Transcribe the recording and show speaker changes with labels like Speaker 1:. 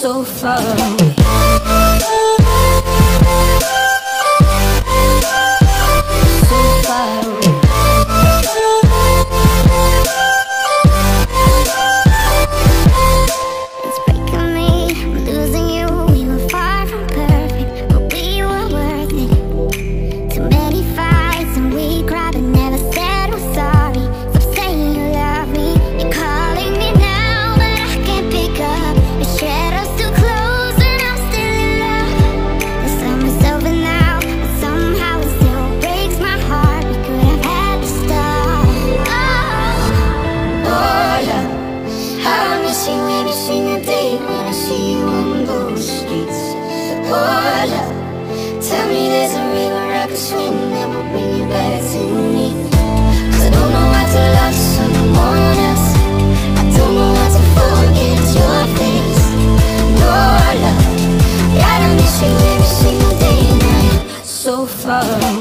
Speaker 1: So far day when I see you on those streets. Oh, love, tell me there's a river I could swim that will bring you back to me. Cause I don't know how to love someone else. I don't know how to forget your face. No, love, gotta miss you every single day now. So far